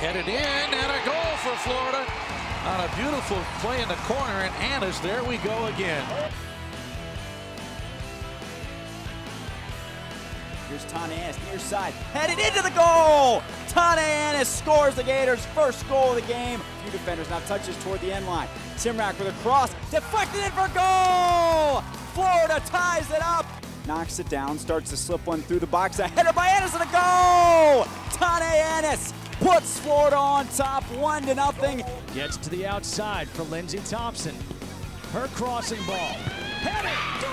Headed in and a goal for Florida on a beautiful play in the corner. And Annis, there we go again. Here's Tahnai Annis near side, headed into the goal. Tahnai Annis scores the Gators' first goal of the game. A few defenders now touches toward the end line. Timrak with a cross, deflected in for goal. Florida ties it up. Knocks it down, starts to slip one through the box. A header by Annis and a goal. Tahnai Annis puts Florida on top, one to nothing. Gets to the outside for Lindsey Thompson. Her crossing ball. Headed. Goal!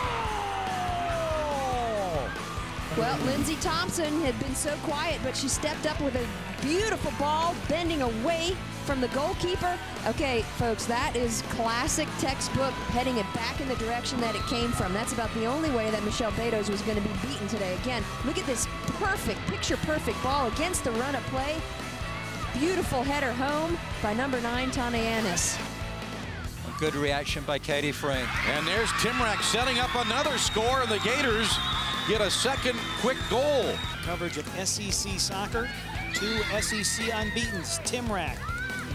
Well, Lindsey Thompson had been so quiet, but she stepped up with a beautiful ball, bending away from the goalkeeper. Okay, folks, that is classic textbook, heading it back in the direction that it came from. That's about the only way that Michelle Betos was going to be beaten today. Again, look at this perfect, picture-perfect ball against the run of play. Beautiful header home by number nine, Tahnai Annis. Good reaction by Katie Frame. And there's Timrak setting up another score, and the Gators get a second quick goal. Coverage of SEC soccer, two SEC unbeatens. Timrak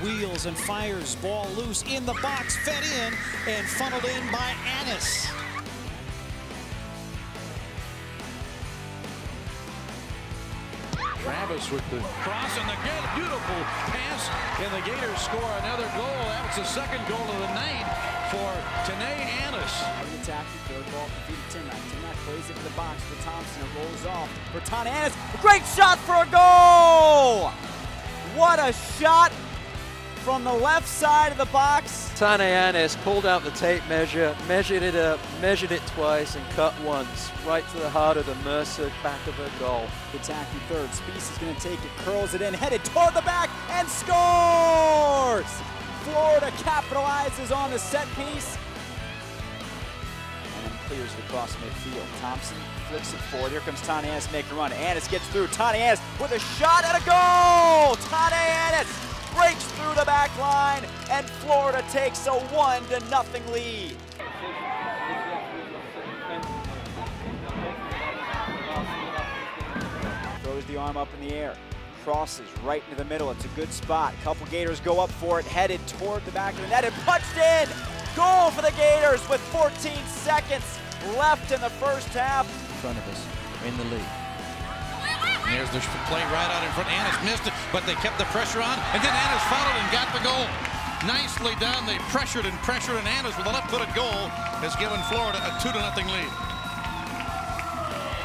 wheels and fires, ball loose in the box, fed in and funneled in by Annis. Travis with the cross and the good, beautiful pass, and the Gators score another goal. That was the second goal of the night for Tahnai Annis. The attack, third ball defeated Timrak. Timrak plays it to the box for Thompson. It rolls off for Tahnai Annis. Great shot for a goal! What a shot from the left side of the box. Tahnai Annis pulled out the tape measure, measured it up, measured it twice, and cut once, right to the heart of the Mercer back of her goal. Attacking third. Speece is going to take it, curls it in, headed toward the back, and scores! Florida capitalizes on the set piece. And then clears it across midfield. Thompson flicks it forward. Here comes Tahnai Annis making a run. Annis gets through. Tahnai Annis with a shot at a goal! And Florida takes a one to nothing lead. Throws the arm up in the air, crosses right into the middle. It's a good spot. A couple Gators go up for it, headed toward the back of the net, and punched in. Goal for the Gators with 14 seconds left in the first half. In front of us, in the lead. There's the play right out in front. Annis missed it, but they kept the pressure on, and then Annis followed and got the goal. Nicely done. They pressured and pressured, and Annis with a left-footed goal has given Florida a two to nothing lead.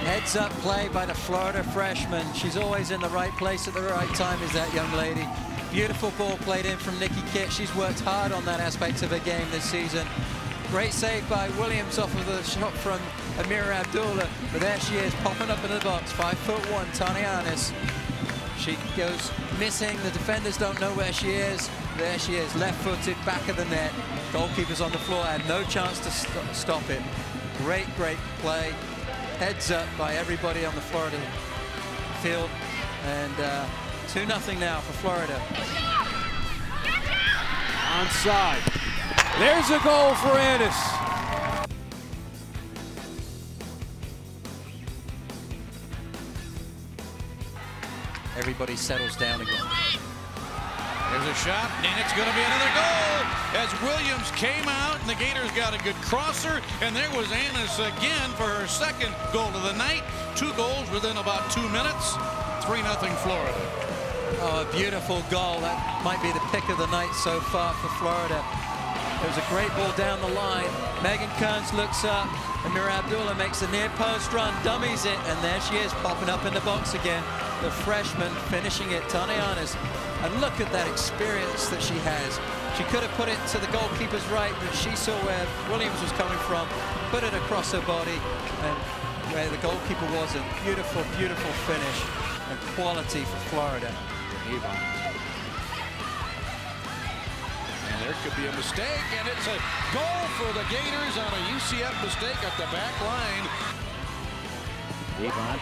Heads up play by the Florida freshman. She's always in the right place at the right time is that young lady. Beautiful ball played in from Nikki Kitt. She's worked hard on that aspect of her game this season. Great save by Williams off of the shot from Amira Abdullah. But there she is, popping up in the box. Five foot one, Tahnai Annis. She goes missing. The defenders don't know where she is. There she is, left-footed, back of the net. Goalkeeper's on the floor, had no chance to st stop it. Great, great play. Heads up by everybody on the Florida field. And 2-0 uh, now for Florida. Onside. There's a goal for Annis. Everybody settles down again. There's a shot, and it's going to be another goal as Williams came out, and the Gators got a good crosser, and there was Annis again for her second goal of the night. Two goals within about two minutes. 3-0 Florida. Oh, a beautiful goal. That might be the pick of the night so far for Florida. Was a great ball down the line. Megan Kearns looks up. Amir Abdullah makes a near post run, dummies it, and there she is popping up in the box again. The freshman finishing it, Tahnai And look at that experience that she has. She could have put it to the goalkeeper's right, but she saw where Williams was coming from, put it across her body, and where the goalkeeper was. A Beautiful, beautiful finish and quality for Florida. And there could be a mistake, and it's a goal for the Gators on a UCF mistake at the back line. Avon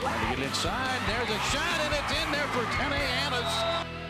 trying to get inside. There's a shot, and it's in there for Tahnai Annis.